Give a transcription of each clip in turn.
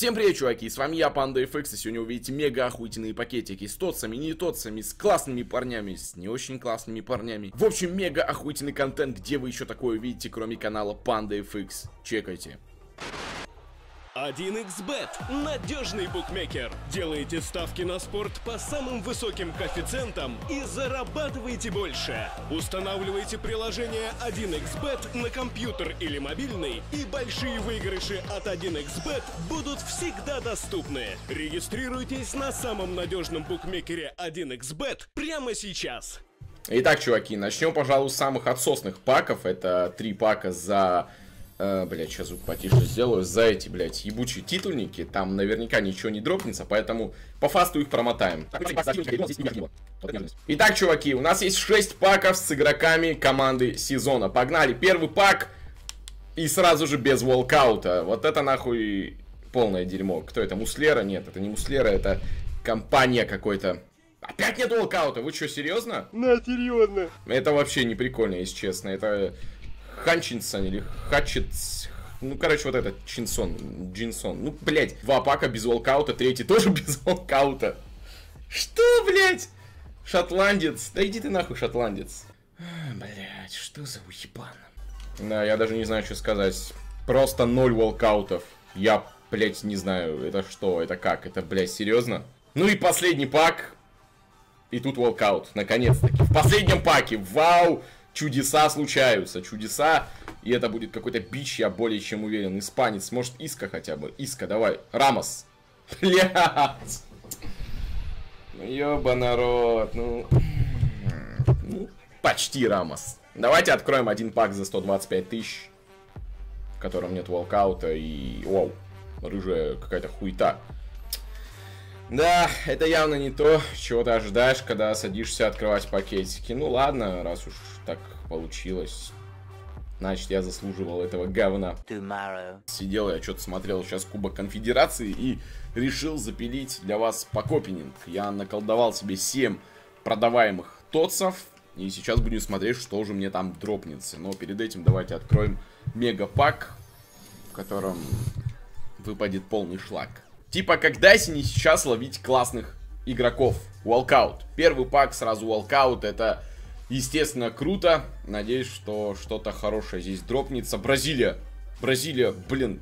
Всем привет, чуваки, с вами я, Панда FX, и сегодня увидите мега охуительные пакетики с тотсами, не тотсами, с классными парнями, с не очень классными парнями. В общем, мега охуительный контент, где вы еще такое увидите, кроме канала Панда FX. Чекайте. 1xBet – надежный букмекер. Делаете ставки на спорт по самым высоким коэффициентам и зарабатываете больше. Устанавливайте приложение 1xBet на компьютер или мобильный, и большие выигрыши от 1xBet будут всегда доступны. Регистрируйтесь на самом надежном букмекере 1xBet прямо сейчас. Итак, чуваки, начнем, пожалуй, с самых отсосных паков. Это три пака за Uh, блять, сейчас звук потише сделаю. За эти, блять, ебучие титульники. Там наверняка ничего не дропнется, поэтому по фасту их промотаем. Итак, чуваки, у нас есть 6 паков с игроками команды сезона. Погнали. Первый пак. И сразу же без волкаута. Вот это нахуй полное дерьмо. Кто это? Муслера? Нет, это не Муслера, это компания какой-то. Опять нет волкаута? Вы что, серьезно? На, серьезно. Это вообще не прикольно, если честно. Это Ханчинсон или Хатчетс. Ну, короче, вот этот Чинсон, Джинсон. Ну, блядь, два пака без волкаута, третий тоже без волкаута. Что, блядь? Шотландец. Да иди ты нахуй, шотландец. Блядь, что за уебан? Да, я даже не знаю, что сказать. Просто ноль волкаутов. Я, блядь, не знаю, это что, это как, это, блядь, серьезно? Ну и последний пак. И тут волкаут, наконец-таки. В последнем паке, вау! Чудеса случаются, чудеса, и это будет какой-то бич, я более чем уверен. Испанец, может Иска хотя бы. Иска, давай. Рамос. Блядь. Ну, ёба народ, ну... ну... Почти Рамос. Давайте откроем один пак за 125 тысяч, в котором нет волкаута и... Вау, рыжая какая-то хуета. Да, это явно не то, чего ты ожидаешь, когда садишься открывать пакетики. Ну ладно, раз уж так получилось. Значит, я заслуживал этого говна. Tomorrow. Сидел я, что-то смотрел сейчас Кубок Конфедерации и решил запилить для вас покопининг. Я наколдовал себе 7 продаваемых тотсов. И сейчас будем смотреть, что же мне там дропнется. Но перед этим давайте откроем мегапак, в котором выпадет полный шлак. Типа, как дайте не сейчас ловить классных игроков. Walkout. Первый пак сразу Walkout. Это, естественно, круто. Надеюсь, что что-то хорошее здесь дропнется. Бразилия. Бразилия, блин,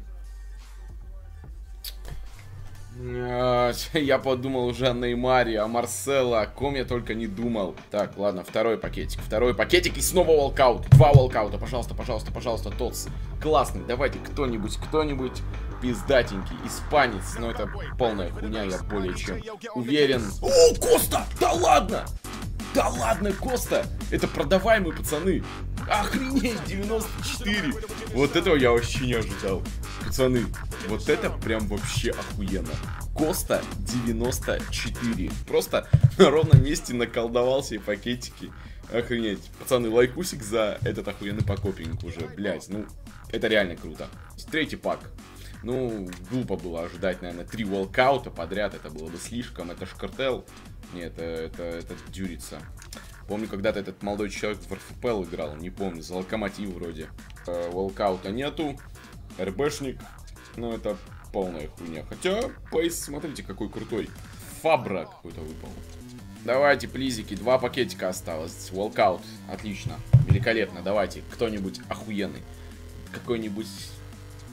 Я подумал уже о Неймаре, о Марсело, о ком я только не думал. Так, ладно, второй пакетик. Второй пакетик и снова волкаут. Два волкаута, пожалуйста, пожалуйста, пожалуйста, Тотс. Классный, давайте кто-нибудь, кто-нибудь пиздатенький, испанец. Но это полная хуйня, я более чем уверен. О, Коста! Да ладно! Да ладно, Коста! Это продаваемые пацаны. Охренеть, 94. Вот этого я вообще не ожидал. Пацаны, вот это прям вообще охуенно. Коста 94. Просто на ровном месте наколдовал себе пакетики. Охренеть. Пацаны, лайкусик за этот охуенный покопинг уже. Блять, ну, это реально круто. Третий пак. Ну, глупо было ожидать, наверное, три волкаута подряд. Это было бы слишком. Это шкартел. Нет, это, это, это дюрица. Помню, когда-то этот молодой человек в РФПЛ играл, не помню, за локомотив вроде. Э, волкаута нету. РБшник, ну это полная хуйня. Хотя, Пейс, смотрите, какой крутой. Фабра какой-то выпал. Давайте, плизики, два пакетика осталось. Волкаут, отлично, великолепно. Давайте, кто-нибудь охуенный. Какой-нибудь...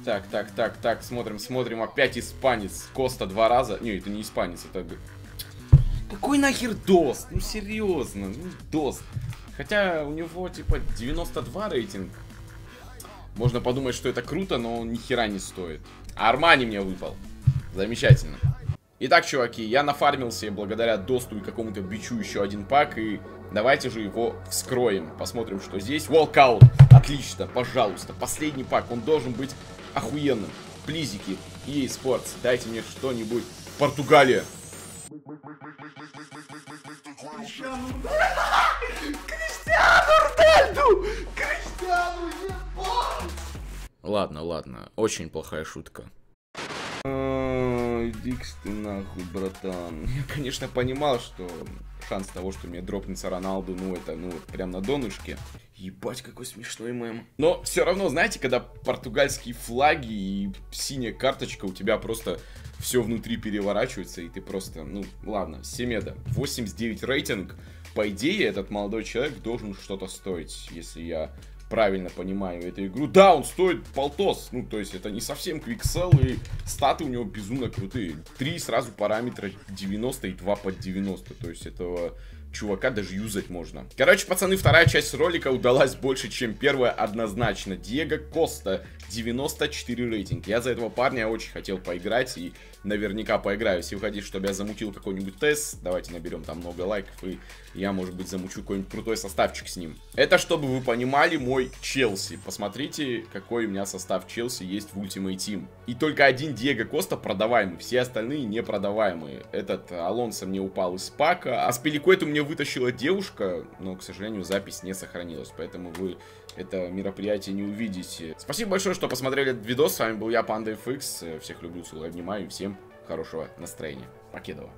Так, так, так, так, смотрим, смотрим. Опять испанец. Коста два раза. Не, это не испанец, это какой нахер Дост? Ну серьезно, ну Дост. Хотя у него типа 92 рейтинг. Можно подумать, что это круто, но он ни хера не стоит. А Армани мне выпал. Замечательно. Итак, чуваки, я нафармился благодаря Досту и какому-то бичу еще один пак. И давайте же его вскроем. Посмотрим, что здесь. Волкаут. Отлично, пожалуйста. Последний пак. Он должен быть охуенным. Плизики. EA Sports. Дайте мне что-нибудь. Португалия. Криштиану Рональду! Криштиану ебать! Ладно, ладно, очень плохая шутка. Иди ты нахуй, братан. Я, конечно, понимал, что шанс того, что мне дропнется Роналду, ну, это, ну, прям на донышке. Ебать, какой смешной мем. Но все равно, знаете, когда португальские флаги и синяя карточка, у тебя просто все внутри переворачивается, и ты просто, ну, ладно, Семеда. 89 рейтинг. По идее, этот молодой человек должен что-то стоить, если я правильно понимаю эту игру. Да, он стоит полтос. Ну, то есть это не совсем квиксел, и статы у него безумно крутые. Три сразу параметра 90 и 2 под 90. То есть этого чувака даже юзать можно. Короче, пацаны, вторая часть ролика удалась больше, чем первая однозначно. Диего Коста, 94 рейтинг. Я за этого парня очень хотел поиграть и наверняка поиграю. Если вы хотите, чтобы я замутил какой-нибудь тест, давайте наберем там много лайков, и я, может быть, замучу какой-нибудь крутой составчик с ним. Это чтобы вы понимали мой Челси. Посмотрите, какой у меня состав Челси есть в Ultimate Team. И только один Диего Коста продаваемый, все остальные непродаваемые. Этот Алонсо мне упал из пака, а с Пеликойта мне вытащила девушка, но, к сожалению, запись не сохранилась, поэтому вы это мероприятие не увидите. Спасибо большое, что посмотрели этот видос. С вами был я, Панда FX. Всех люблю, целую, обнимаю. Всем хорошего настроения. Покедова.